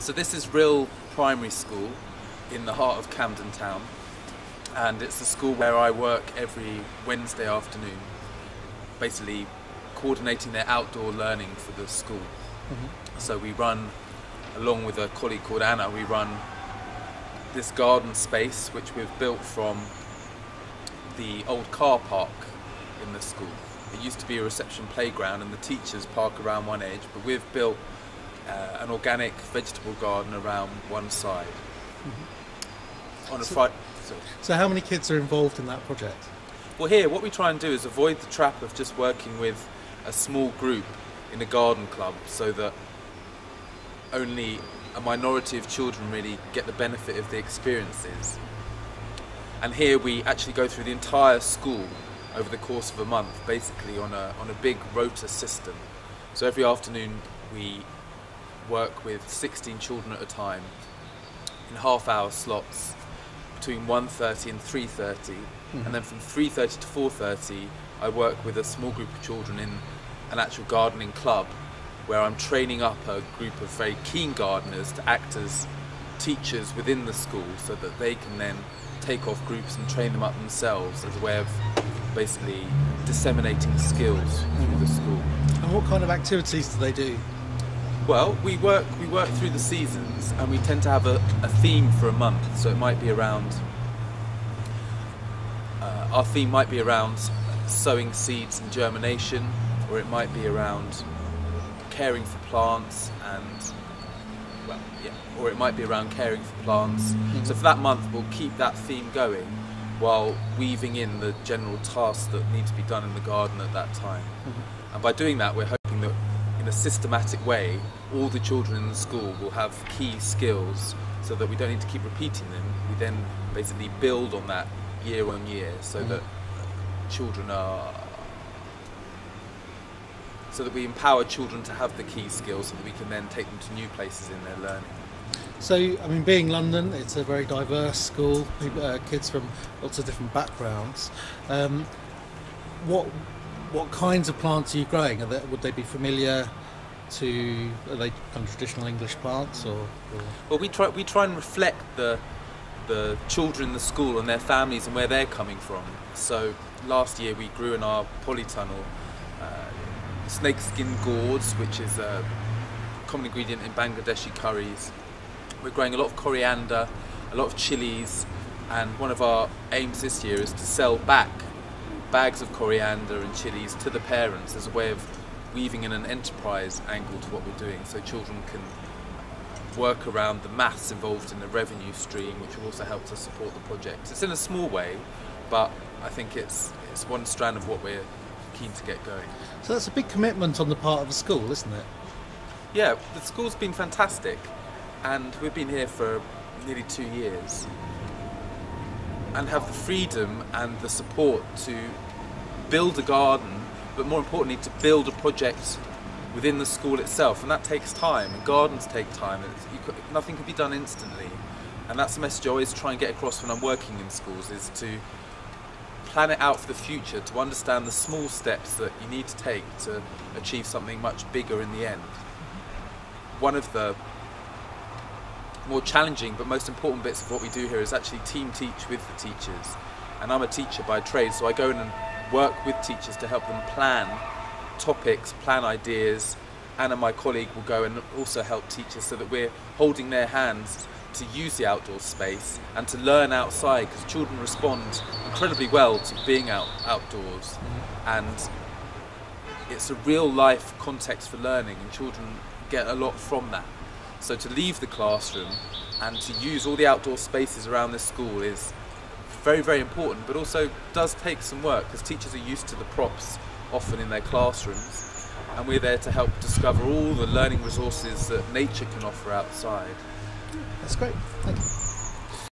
So this is Rhyl Primary School in the heart of Camden Town, and it's a school where I work every Wednesday afternoon, basically coordinating their outdoor learning for the school. Mm-hmm. So we run, along with a colleague called Anna, we run this garden space which we've built from the old car park in the school. It used to be a reception playground and the teachers park around one edge, but we've built uh, an organic vegetable garden around one side. Mm-hmm. On a so, Friday. So, how many kids are involved in that project? Well, here, what we try and do is avoid the trap of just working with a small group in a garden club so that only a minority of children really get the benefit of the experiences. And here we actually go through the entire school over the course of a month, basically on a, on a big rota system. So every afternoon we work with 16 children at a time in half hour slots between 1.30 and 3.30 mm-hmm. and then from 3.30 to 4.30 I work with a small group of children in an actual gardening club where I'm training up a group of very keen gardeners to act as teachers within the school so that they can then take off groups and train them up themselves as a way of basically disseminating skills through the school. And what kind of activities do they do? Well, we work we work through the seasons, and we tend to have a, a theme for a month. So it might be around. Uh, our theme might be around sowing seeds and germination, or it might be around caring for plants and well, yeah, or it might be around caring for plants. Mm-hmm. So for that month, we'll keep that theme going while weaving in the general tasks that need to be done in the garden at that time. Mm-hmm. And by doing that, we're hoping that in a systematic way, all the children in the school will have key skills so that we don't need to keep repeating them. We then basically build on that year on year so mm. that children are. So that we empower children to have the key skills so that we can then take them to new places in their learning. So, I mean, being London, it's a very diverse school, uh, kids from lots of different backgrounds. Um, what what kinds of plants are you growing? They, would they be familiar to are they kind of traditional English plants or, or? Well, we try we try and reflect the the children in the school and their families and where they're coming from. So last year we grew in our polytunnel uh, snakeskin gourds, which is a common ingredient in Bangladeshi curries. We're growing a lot of coriander, a lot of chilies, and one of our aims this year is to sell back bags of coriander and chilies to the parents as a way of weaving in an enterprise angle to what we're doing so children can work around the maths involved in the revenue stream which will also help to support the project. It's in a small way but I think it's it's one strand of what we're keen to get going. So that's a big commitment on the part of the school, isn't it? Yeah, the school's been fantastic and we've been here for nearly two years and have the freedom and the support to build a garden, but more importantly, to build a project within the school itself. And that takes time, and gardens take time. Could, nothing can be done instantly. And that's the message I always try and get across when I'm working in schools is to plan it out for the future, to understand the small steps that you need to take to achieve something much bigger in the end. One of the more challenging but most important bits of what we do here is actually team teach with the teachers. And I'm a teacher by trade, so I go in and work with teachers to help them plan topics, plan ideas. Anna, my colleague, will go and also help teachers so that we're holding their hands to use the outdoor space and to learn outside because children respond incredibly well to being out outdoors mm-hmm. and it's a real life context for learning and children get a lot from that so to leave the classroom and to use all the outdoor spaces around this school is very, very important, but also does take some work because teachers are used to the props often in their classrooms, and we're there to help discover all the learning resources that nature can offer outside. That's great. Thank you.